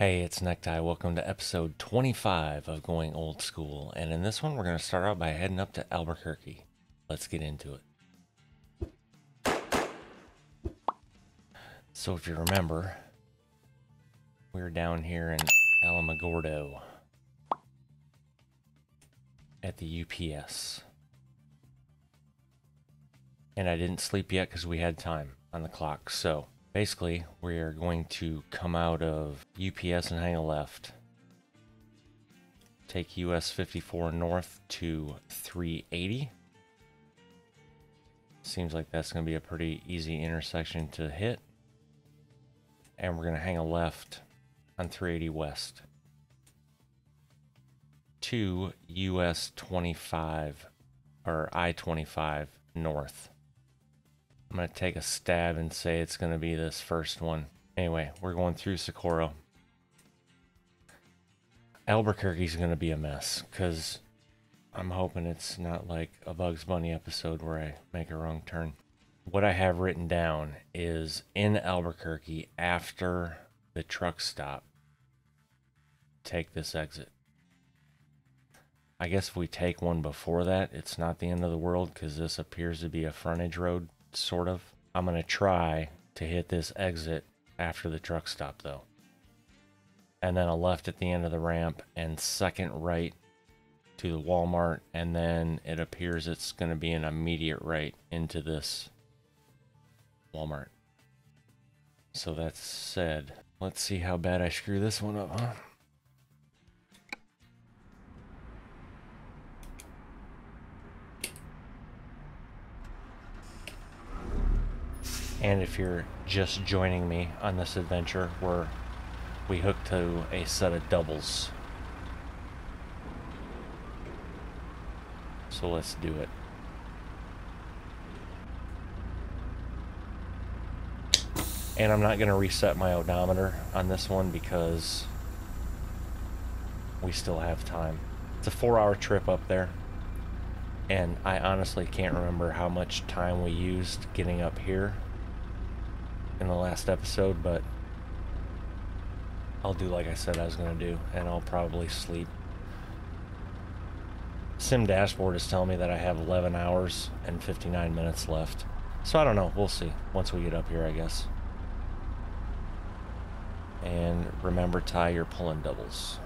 Hey, it's Necktie. Welcome to episode 25 of Going Old School. And in this one, we're going to start out by heading up to Albuquerque. Let's get into it. So, if you remember, we're down here in Alamogordo at the UPS. And I didn't sleep yet because we had time on the clock. So, Basically, we are going to come out of UPS and hang a left. Take US 54 north to 380. Seems like that's going to be a pretty easy intersection to hit. And we're going to hang a left on 380 west to US 25 or I 25 north. I'm going to take a stab and say it's going to be this first one. Anyway, we're going through Socorro. Albuquerque's going to be a mess because I'm hoping it's not like a Bugs Bunny episode where I make a wrong turn. What I have written down is in Albuquerque after the truck stop, take this exit. I guess if we take one before that, it's not the end of the world because this appears to be a frontage road sort of. I'm going to try to hit this exit after the truck stop, though. And then a left at the end of the ramp, and second right to the Walmart, and then it appears it's going to be an immediate right into this Walmart. So that said, let's see how bad I screw this one up, huh? And if you're just joining me on this adventure, where we hook to a set of doubles. So let's do it. And I'm not going to reset my odometer on this one because we still have time. It's a four hour trip up there. And I honestly can't remember how much time we used getting up here in the last episode, but I'll do like I said I was going to do, and I'll probably sleep. Sim dashboard is telling me that I have 11 hours and 59 minutes left. So I don't know. We'll see once we get up here, I guess. And remember, tie your pulling doubles.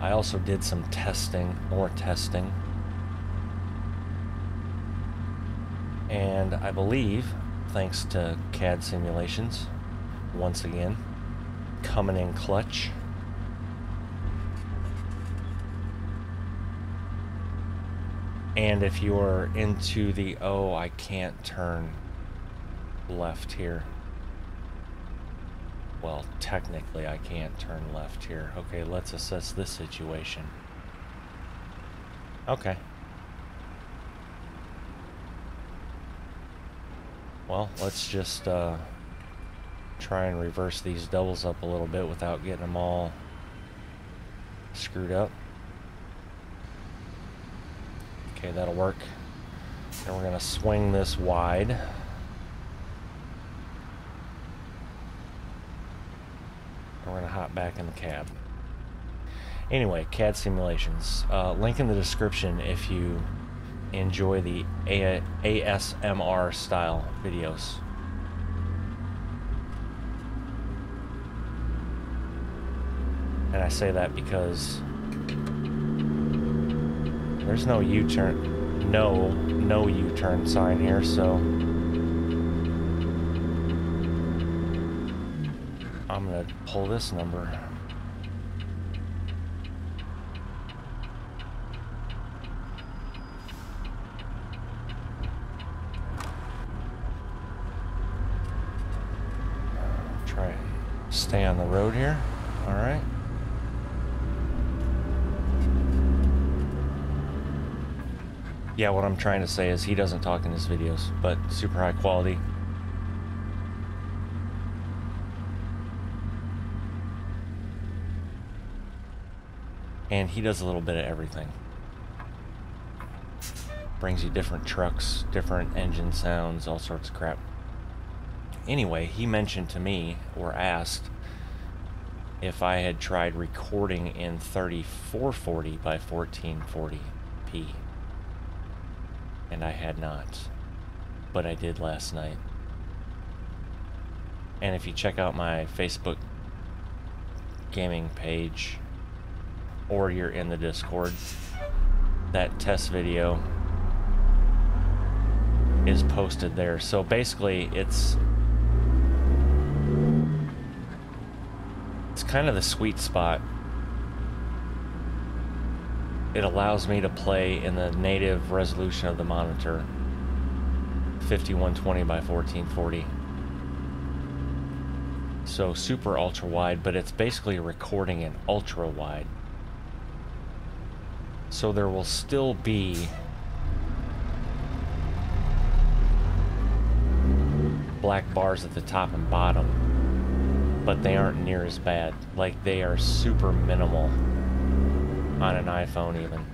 I also did some testing, more testing And I believe, thanks to KaD simulations, once again, coming in clutch. And if you're into the, oh, I can't turn left here. Well, technically I can't turn left here. Okay, let's assess this situation. Okay. Well, let's just uh, try and reverse these doubles up a little bit without getting them all screwed up. Okay, that'll work. And we're going to swing this wide. And we're going to hop back in the cab. Anyway, KaD simulations. Uh, link in the description if you enjoy the A ASMR style videos. And I say that because there's no U-turn, no, no U-turn sign here, so I'm gonna pull this number. stay on the road here. All right. Yeah, what I'm trying to say is he doesn't talk in his videos, but super high quality. And he does a little bit of everything. Brings you different trucks, different engine sounds, all sorts of crap. Anyway, he mentioned to me, or asked, if I had tried recording in 3440 by 1440p. And I had not. But I did last night. And if you check out my Facebook gaming page, or you're in the Discord, that test video is posted there. So basically, it's it's kind of the sweet spot. It allows me to play in the native resolution of the monitor, 5120 by 1440. So super ultra wide, but it's basically recording in ultra wide. So there will still be black bars at the top and bottom, but they aren't near as bad. Like they are super minimal on an hmm. iPhone even.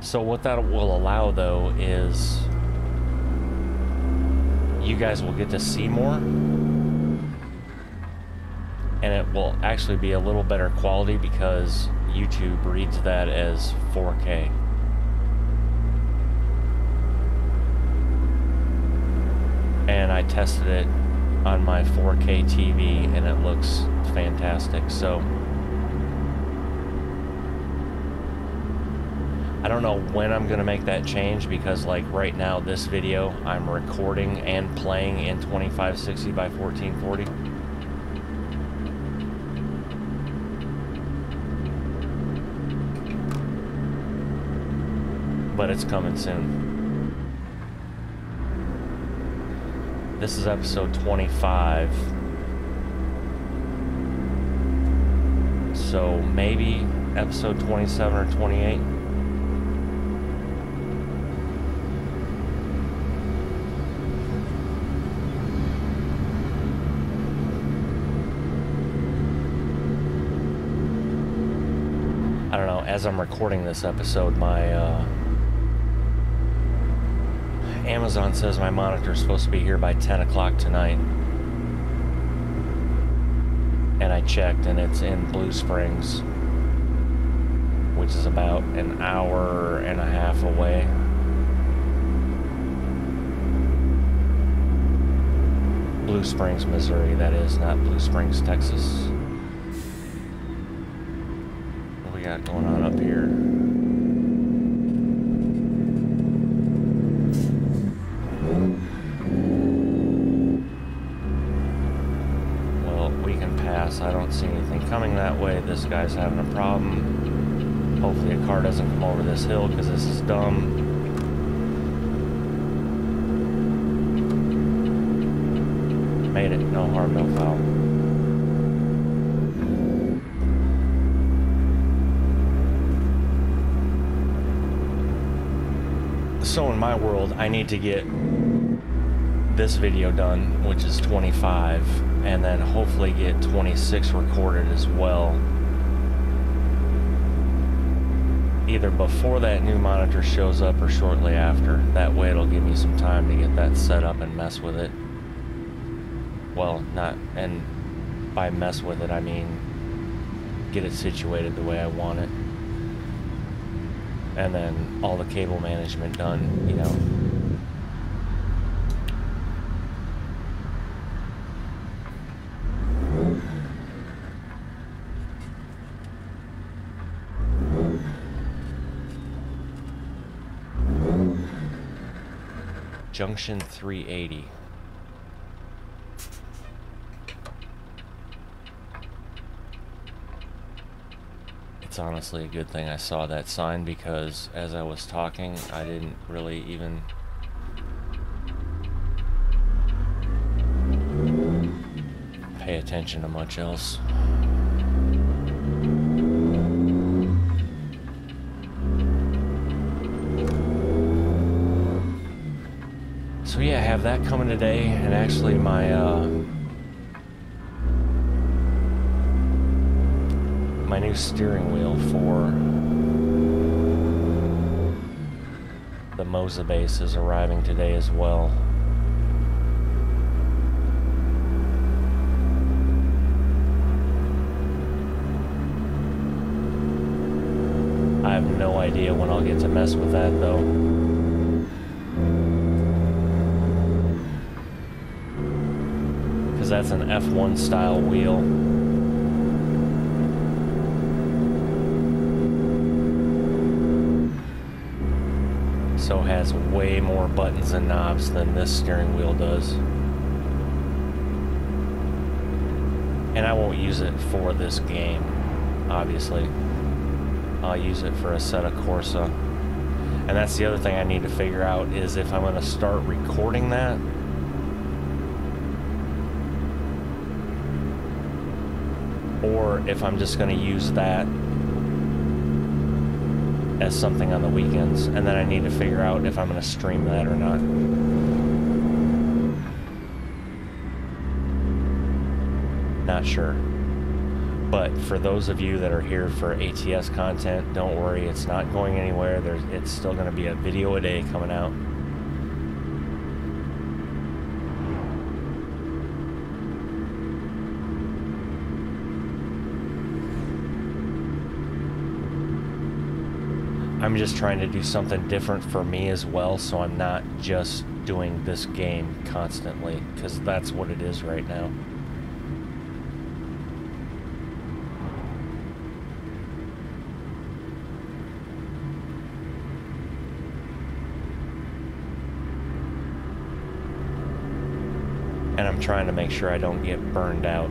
So what that will allow though is you guys will get to see more and it will actually be a little better quality because YouTube reads that as 4K. And I tested it on my 4K TV and it looks fantastic. So I don't know when I'm going to make that change because like right now this video I'm recording and playing in 2560 by 1440. but it's coming soon. This is episode 25. So maybe episode 27 or 28. I don't know, as I'm recording this episode, my uh, Amazon says my monitor is supposed to be here by 10 o'clock tonight. And I checked and it's in Blue Springs, which is about an hour and a half away. Blue Springs, Missouri, that is, not Blue Springs, Texas. What we got going on up here? I don't see anything coming that way. This guy's having a problem. Hopefully a car doesn't come over this hill because this is dumb. Made it. No harm, no foul. So in my world, I need to get this video done, which is 25 and then hopefully get 26 recorded as well. Either before that new monitor shows up or shortly after. That way it'll give me some time to get that set up and mess with it. Well, not, and by mess with it I mean get it situated the way I want it. And then all the cable management done, you know, Junction 380. It's honestly a good thing I saw that sign because as I was talking, I didn't really even pay attention to much else. So yeah, I have that coming today, and actually my uh, my new steering wheel for the Moza base is arriving today as well. I have no idea when I'll get to mess with that though. Because that's an F1 style wheel. So has way more buttons and knobs than this steering wheel does. And I won't use it for this game, obviously. I'll use it for Assetto Corsa. And that's the other thing I need to figure out is if I'm going to start recording that. Or if I'm just going to use that as something on the weekends. And then I need to figure out if I'm going to stream that or not. Not sure. But for those of you that are here for ATS content, don't worry, it's not going anywhere. There's, it's still going to be a video a day coming out. I'm just trying to do something different for me as well, so I'm not just doing this game constantly, because that's what it is right now. And I'm trying to make sure I don't get burned out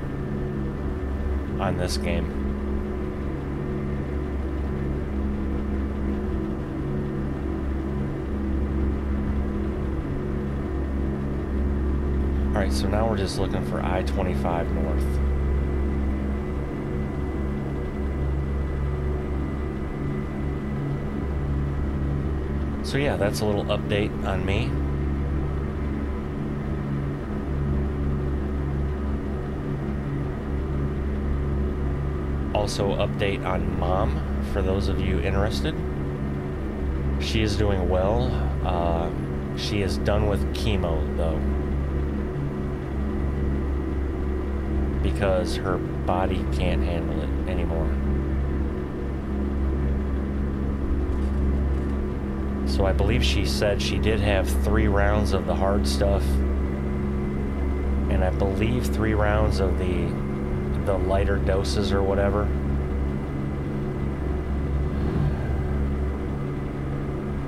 on this game. Alright, so now we're just looking for I-25 North. So yeah, that's a little update on me. Also update on mom, for those of you interested. She is doing well. Uh, she is done with chemo, though. Because her body can't handle it anymore. So I believe she said she did have three rounds of the hard stuff, and I believe three rounds of the the lighter doses or whatever.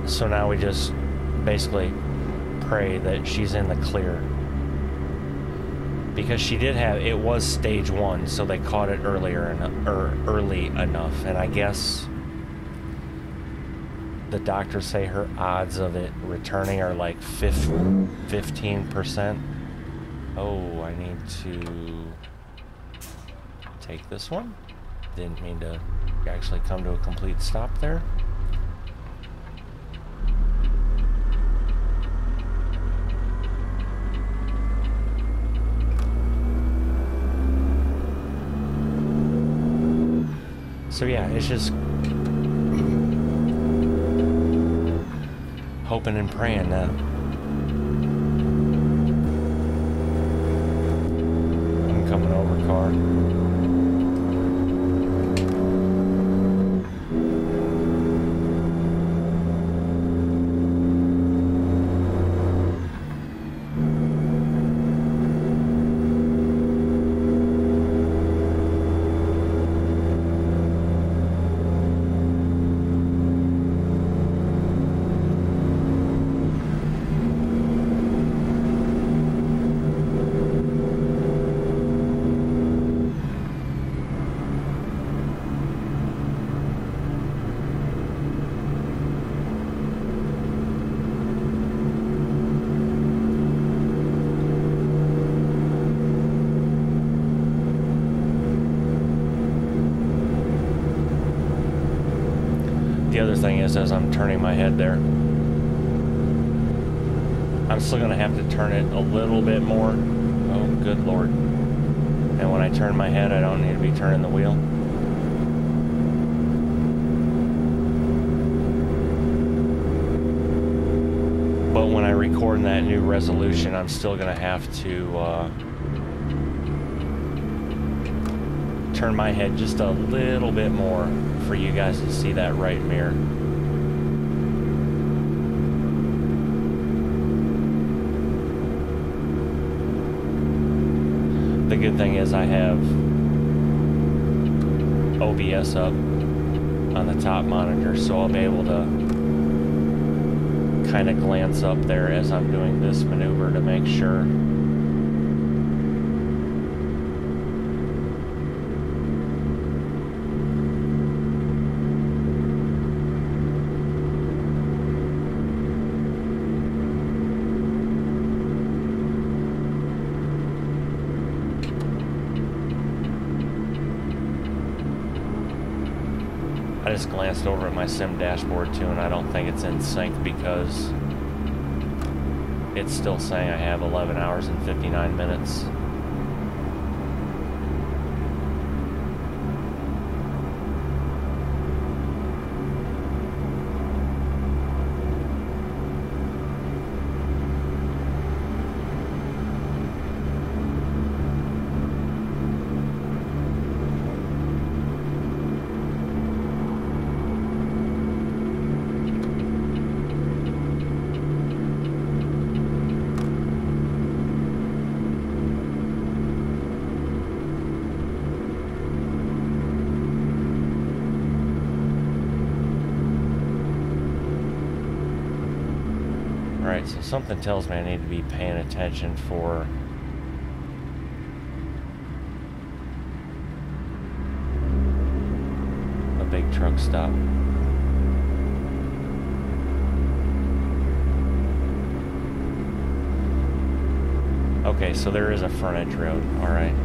So now we just basically pray that she's in the clear because she did have it was stage one, so they caught it earlier and er, early enough, and I guess the doctors say her odds of it returning are like 15 percent. Oh, I need to take this one. Didn't mean to actually come to a complete stop there. So yeah, it's just hoping and praying now. I'm coming over car. just as I'm turning my head there. I'm still going to have to turn it a little bit more. Oh, good lord. And when I turn my head, I don't need to be turning the wheel. But when I record in that new resolution, I'm still going to have to uh, turn my head just a little bit more for you guys to see that right mirror. Good thing is I have OBS up on the top monitor, so I'll be able to kind of glance up there as I'm doing this maneuver to make sure I just glanced over at my sim dashboard too, and I don't think it's in sync because it's still saying I have 11 hours and 59 minutes. Alright, so something tells me I need to be paying attention for a big truck stop. Okay, so there is a frontage road, alright.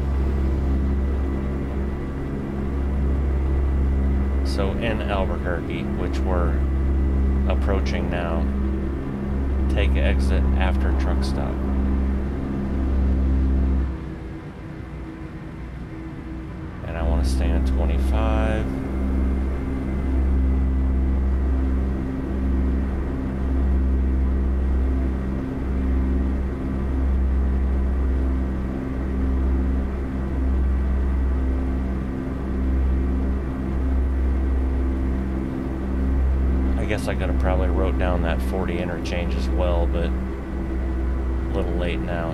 So in Albuquerque, which we're approaching now, take exit after truck stop. And I want to stay on 25. I guess I could have probably wrote down that 40 interchange as well, but a little late now.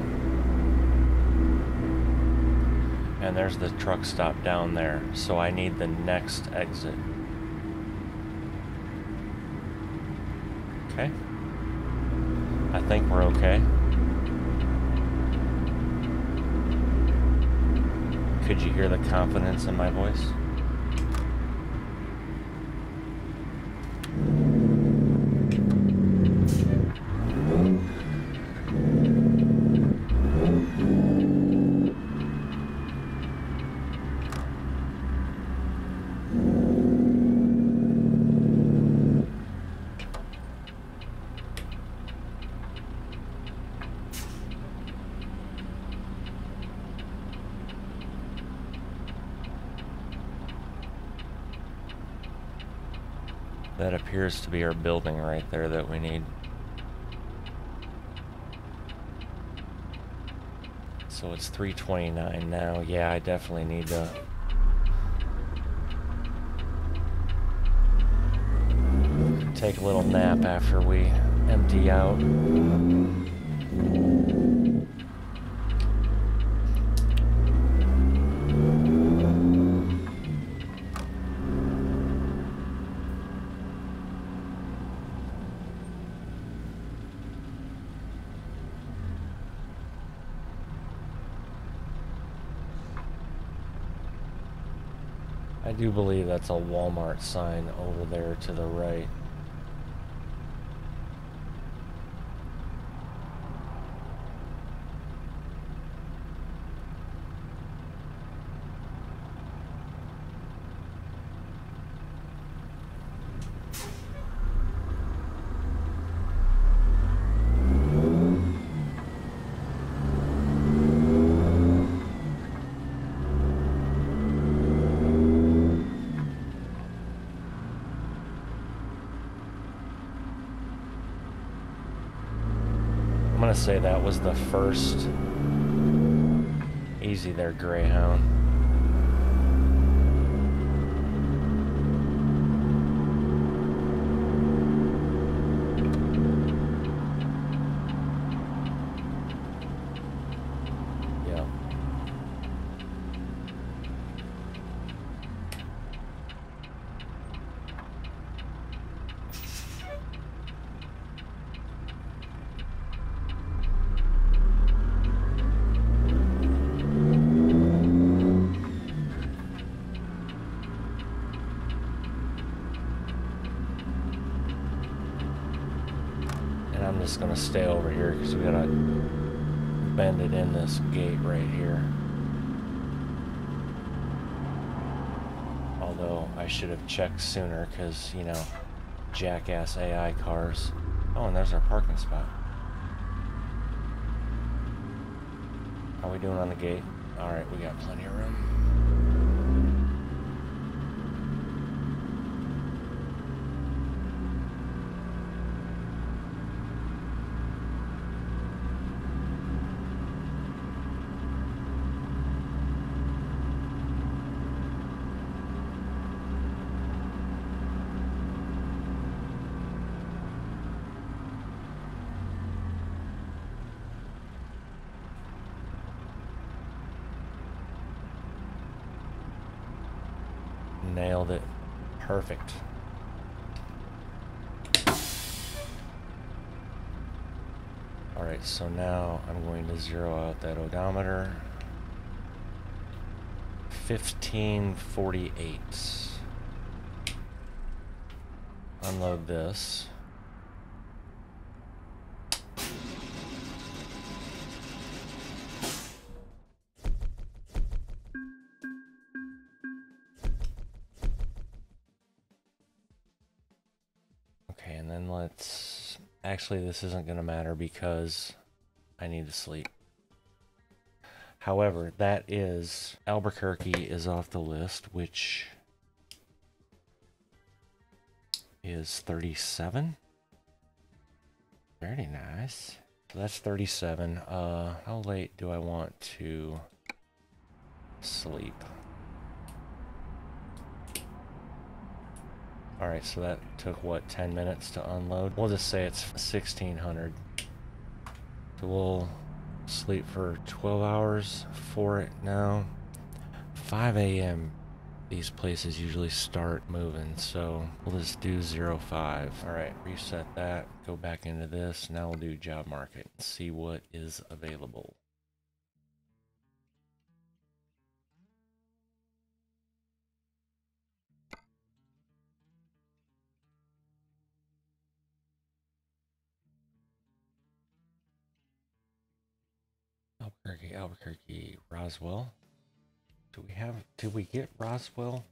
And there's the truck stop down there, so I need the next exit. Okay. I think we're okay. Could you hear the confidence in my voice? That appears be our building right there that we need. So it's 329 now. Yeah, I definitely need to take a little nap after we empty out. I do believe that's a Walmart sign over there to the right. I'm gonna say that was the first. Easy there, Greyhound. Yeah. And I'm just gonna stay over here because we gotta bend it in this gate right here. Although I checked sooner because, you know, jackass AI cars. Oh, and there's our parking spot. How are we doing on the gate? Alright, we got plenty of room. Nailed it. Perfect. Alright, so now I'm going to zero out that odometer. 1548. Unload this. Actually, this isn't going to matter because I need to sleep. However, that is... Albuquerque is off the list, which is 37. Very nice. So that's 37. Uh, how late do I want to sleep? Alright, so that took, what, 10 minutes to unload? We'll just say it's 1600. So we'll sleep for 12 hours for it now. 5 a.m. These places usually start moving, so we'll just do 05. Alright, reset that, go back into this. Now we'll do job market and see what is available. Roswell. Do we have, did we get Roswell?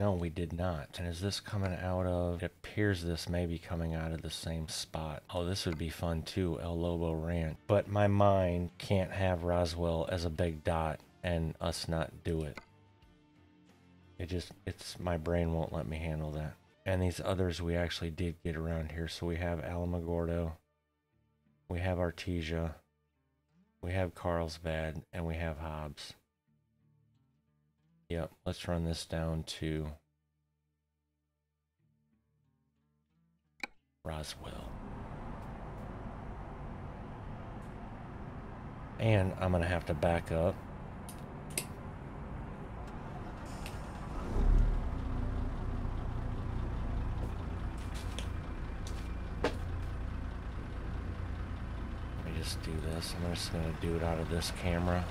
No, we did not. And is this coming out of, it appears this may be coming out of the same spot. Oh, this would be fun too, El Lobo Ranch. But my mind can't have Roswell as a big dot and us not do it. It just, it's, my brain won't let me handle that. And these others we actually did get around here. So we have Alamogordo. We have Artesia. We have Carlsbad and we have Hobbs. Yep, let's run this down to Roswell. And I'm going to have to back up. Let me just do this. I'm just going to do it out of this camera.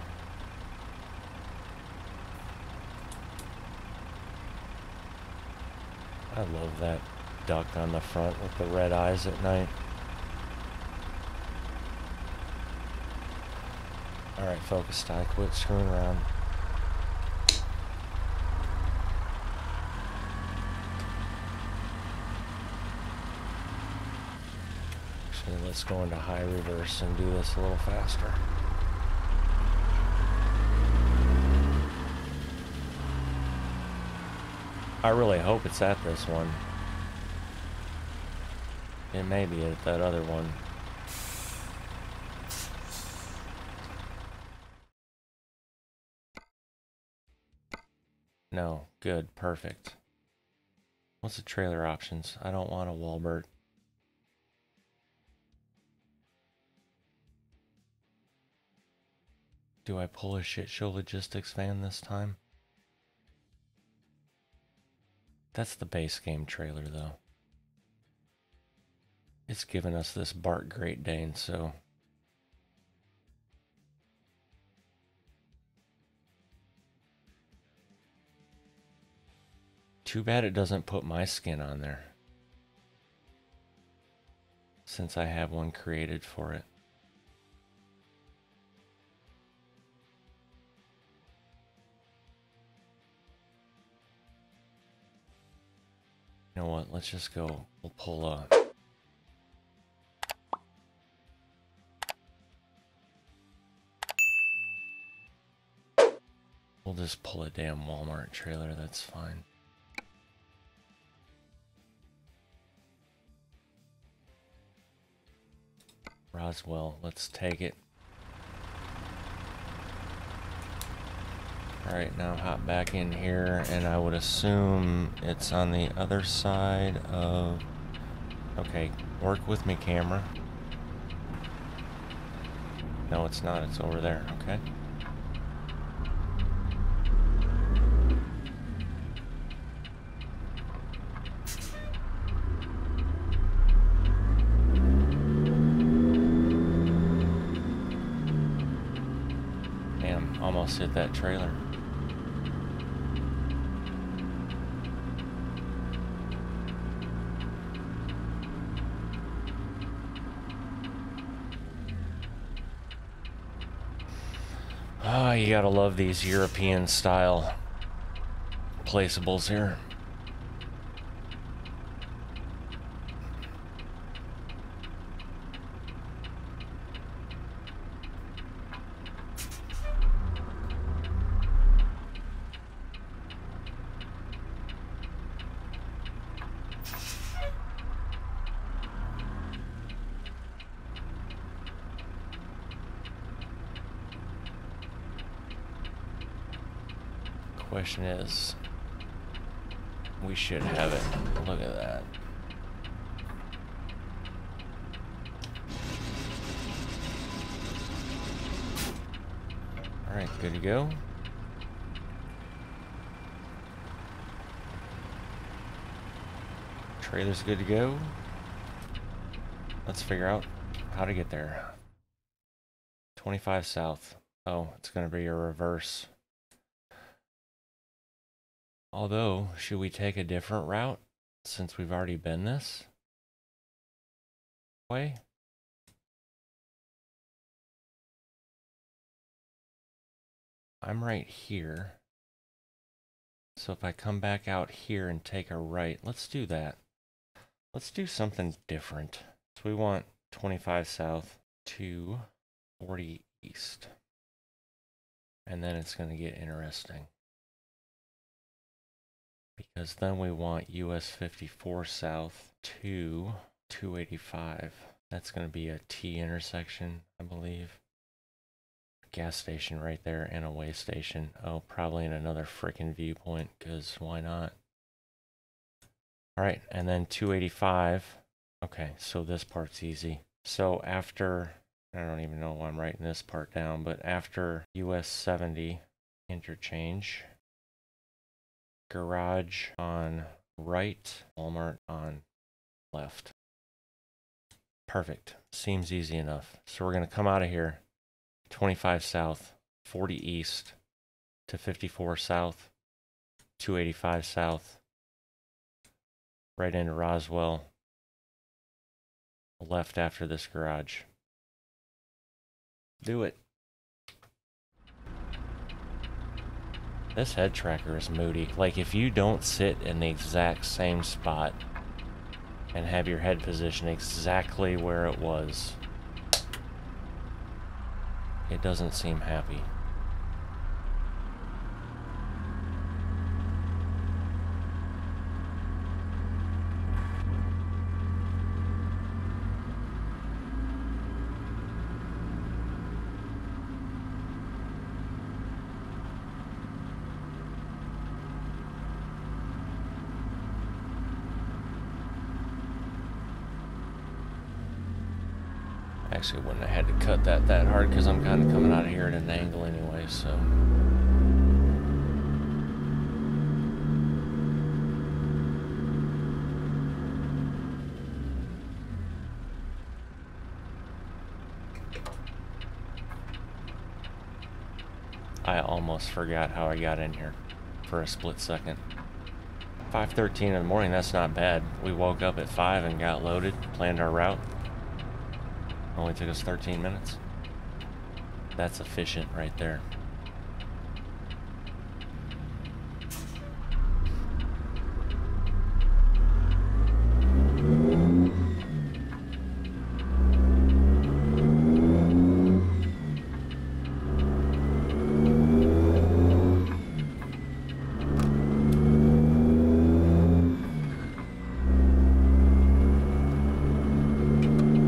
I love that duck on the front with the red eyes at night. Alright, focus die. Quit screwing around. let's go into high reverse and do this a little faster. I really hope it's at this one. It may be at that other one. No, good, perfect. What's the trailer options? I don't want a Walmart. Do I pull a shit show logistics fan this time? That's the base game trailer, though. It's given us this Bart Great Dane, so Too bad it doesn't put my skin on there. Since I have one created for it. You know what? Let's just go. We'll pull a. We'll just pull a damn Walmart trailer. That's fine. Roswell, let's take it. Alright, now hop back in here, and I would assume it's on the other side of... Okay, work with me, camera. No, it's not. It's over there. Okay. almost hit that trailer. Ah, oh, you gotta love these European style placeables here. Question is, we should have it. Look at that. Alright, good to go. Trailer's good to go. Let's figure out how to get there. 25 south. Oh, it's going to be a reverse. Although, should we take a different route since we've already been this way? I'm right here. So if I come back out here and take a right, let's do that. Let's do something different. So we want 25 south to 40 east. And then it's going to get interesting because then we want US 54 south to 285. That's going to be a T intersection, I believe. Gas station right there and a way station. Oh, probably in another freaking viewpoint because why not? All right, and then 285. Okay, so this part's easy. So after, I don't even know why I'm writing this part down, but after US 70 interchange, garage on right, Walmart on left. Perfect. Seems easy enough. So we're going to come out of here 25 south, 40 east to 54 south, 285 south, right into Roswell, left after this garage. Do it. This head tracker is moody. Like, if you don't sit in the exact same spot and have your head position exactly where it was, it doesn't seem happy. Actually, wouldn't have had to cut that that hard because I'm kind of coming out of here at an angle anyway, so. I almost forgot how I got in here for a split second. 5.13 in the morning, that's not bad. We woke up at 5 and got loaded, planned our route. Only took us 13 minutes. That's efficient right there.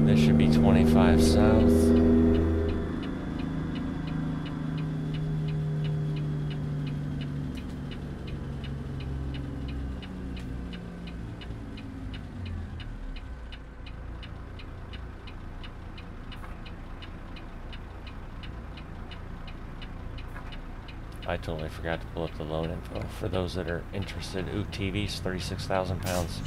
This should be 25 south. I totally forgot to pull up the load info. For those that are interested, Oot TV's 36,000 pounds.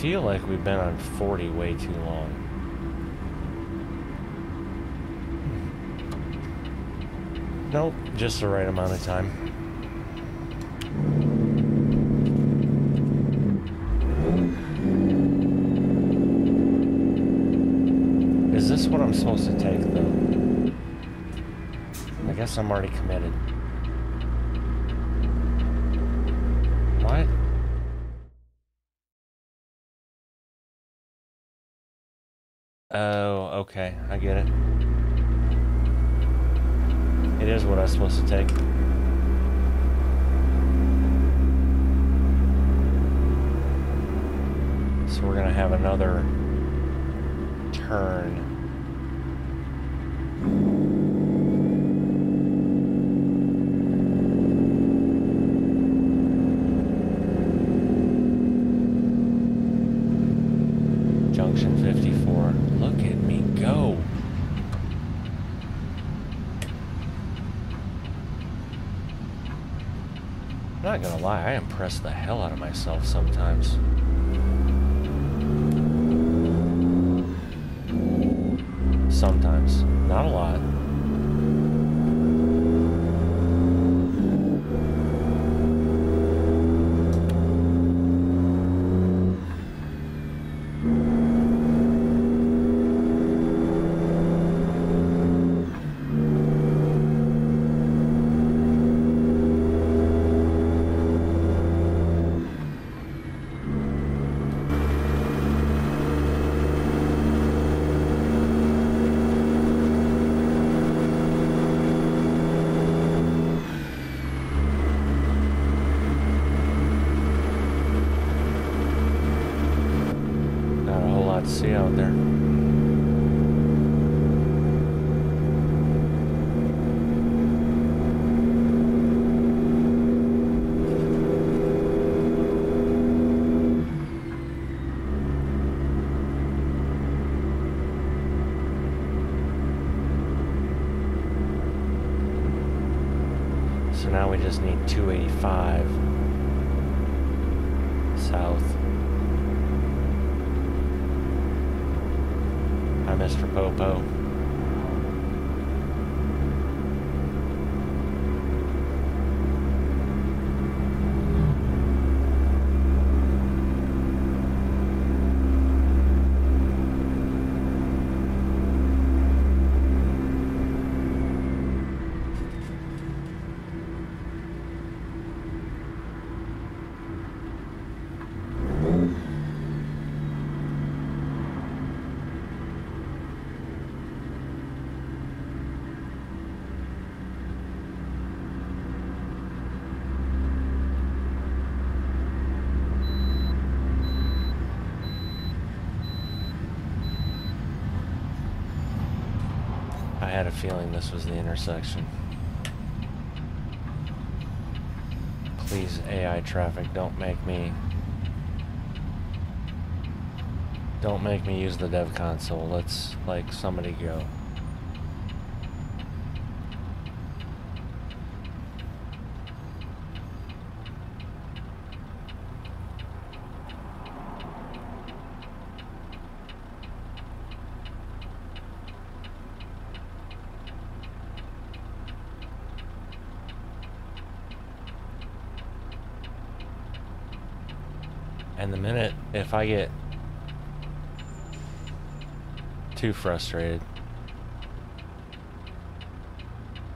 Feel like we've been on 40 way too long. Nope, just the right amount of time. Is this what I'm supposed to take, though? I guess I'm already committed. Oh, okay. I get it. It is what I was supposed to take. So we're gonna have another turn. Junction 54. Look at me go. Not gonna lie, I impress the hell out of myself sometimes. Sometimes. Not a lot. Not a whole lot to see out there. So now we just need 285 south. Hi, Mr. Popo. I had a feeling this was the intersection. Please, AI traffic, don't make me... Don't make me use the dev console. Let's, like, somebody go. And the minute, if I get too frustrated,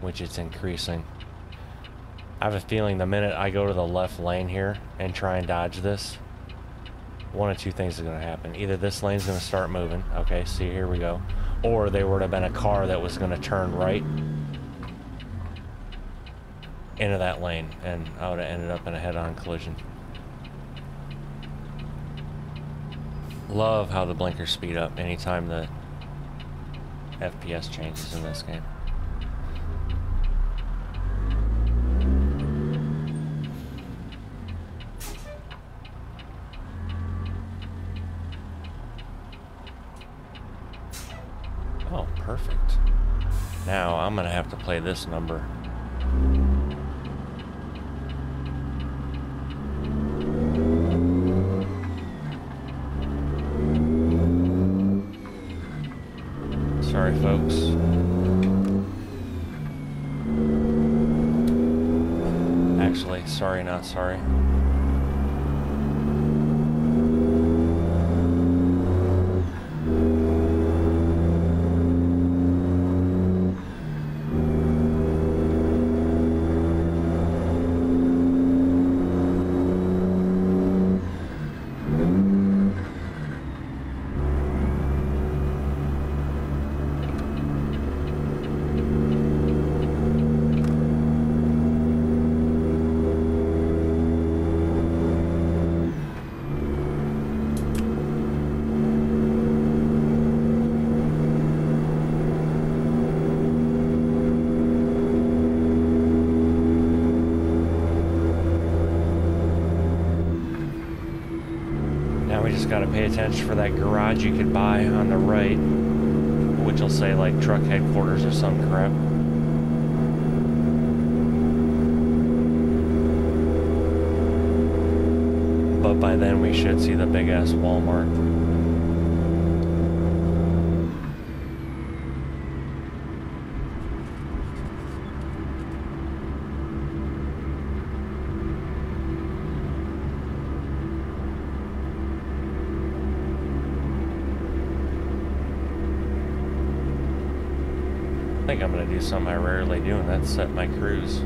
which it's increasing, I have a feeling the minute I go to the left lane here and try and dodge this, one of two things is going to happen. Either this lane's going to start moving, okay, see, here we go, or there would have been a car that was going to turn right into that lane, and I would have ended up in a head-on collision. Love how the blinkers speed up anytime the FPS changes in this game. Oh, perfect. Now I'm gonna have to play this number. Sorry, folks. Actually, sorry, got to pay attention for that garage you could buy on the right, which will say like truck headquarters or some crap. But by then we should see the big ass Walmart. think I'm going to do something I rarely do, and that's set my cruise.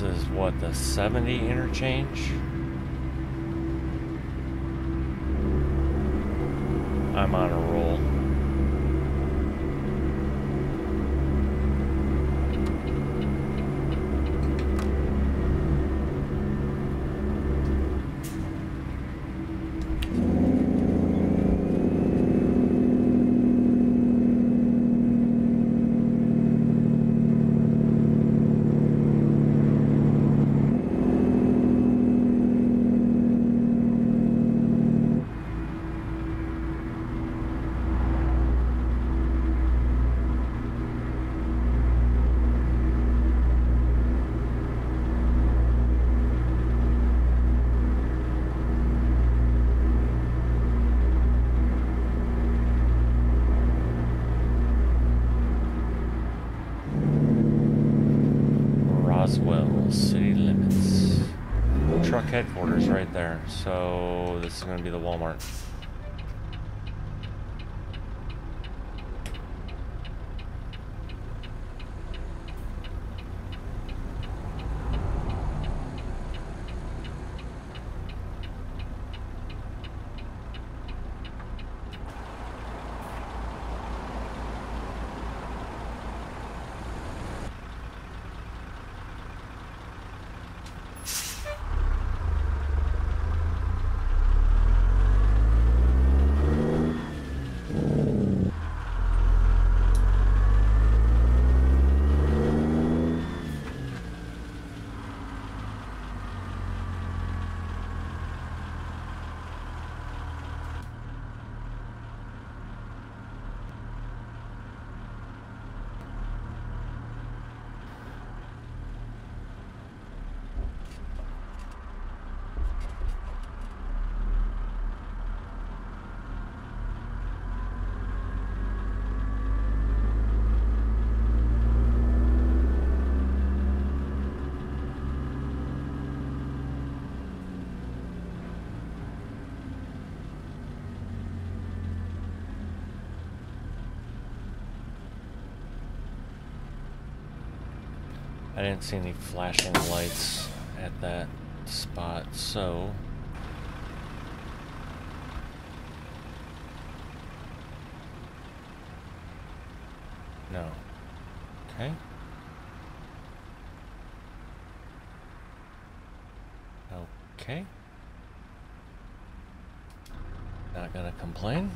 This is what, the 70 interchange? I'm on a roll. Headquarters right there. So this is going to be the Walmart. Didn't see any flashing lights at that spot, so... No. Okay. Okay. Not gonna complain.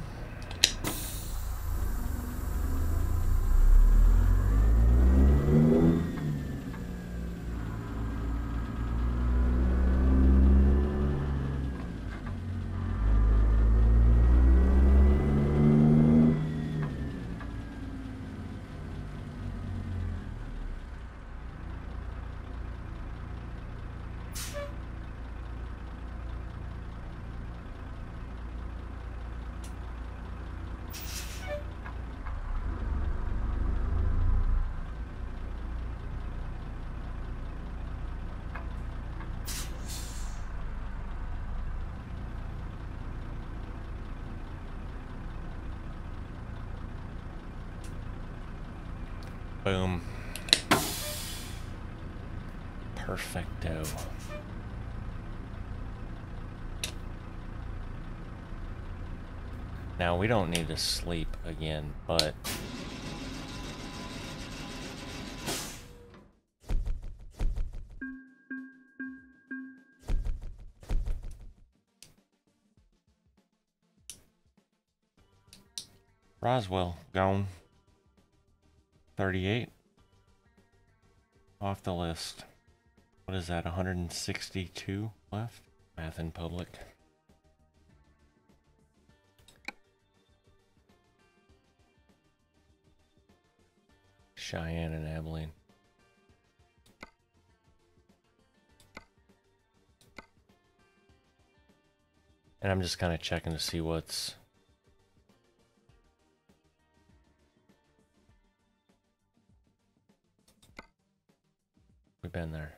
Boom. Perfecto. Now, we don't need to sleep again, but... Roswell, gone. 38 off the list. What is that, 162 left? Math in public. Cheyenne and Abilene. And I'm just kind of checking to see what's We've been there.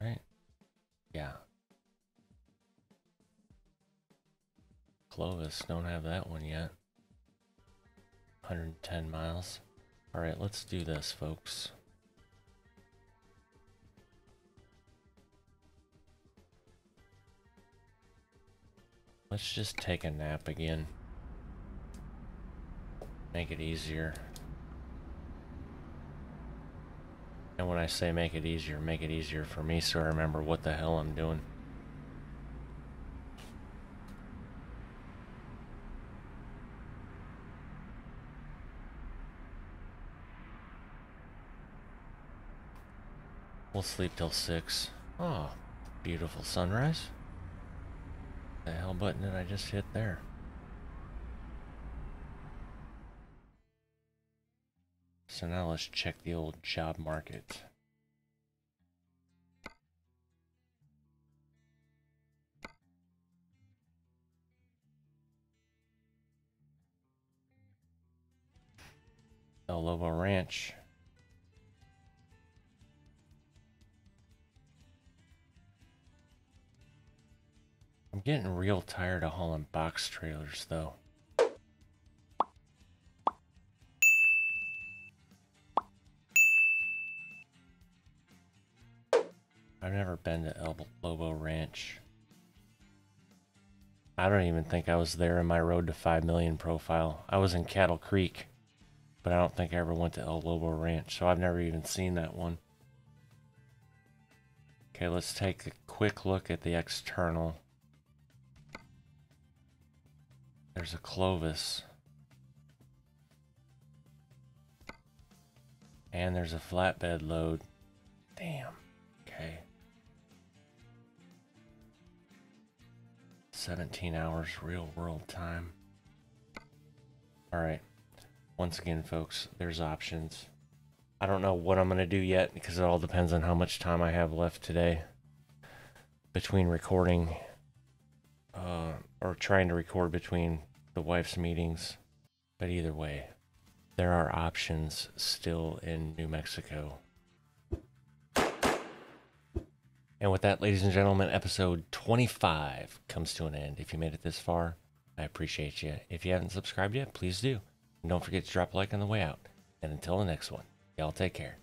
Right? Yeah. Clovis, don't have that one yet. 110 miles. Alright, let's do this, folks. Let's just take a nap again. Make it easier. And when I say make it easier, make it easier for me so I remember what the hell I'm doing. We'll sleep till 6. Oh, beautiful sunrise. The hell button did I just hit there? So now let's check the old job market. El Lobo Ranch. I'm getting real tired of hauling box trailers though. I've never been to El Lobo Ranch. I don't even think I was there in my Road to 5 Million profile. I was in Cattle Creek, but I don't think I ever went to El Lobo Ranch, so I've never even seen that one. Okay, let's take a quick look at the external. There's a Clovis. And there's a flatbed load. Damn. 17 hours real world time. Alright. Once again, folks, there's options. I don't know what I'm going to do yet because it all depends on how much time I have left today between recording uh, or trying to record between the wife's meetings. But either way, there are options still in New Mexico. And with that, ladies and gentlemen, episode 25 comes to an end. If you made it this far, I appreciate you. If you haven't subscribed yet, please do. And don't forget to drop a like on the way out. And until the next one, y'all take care.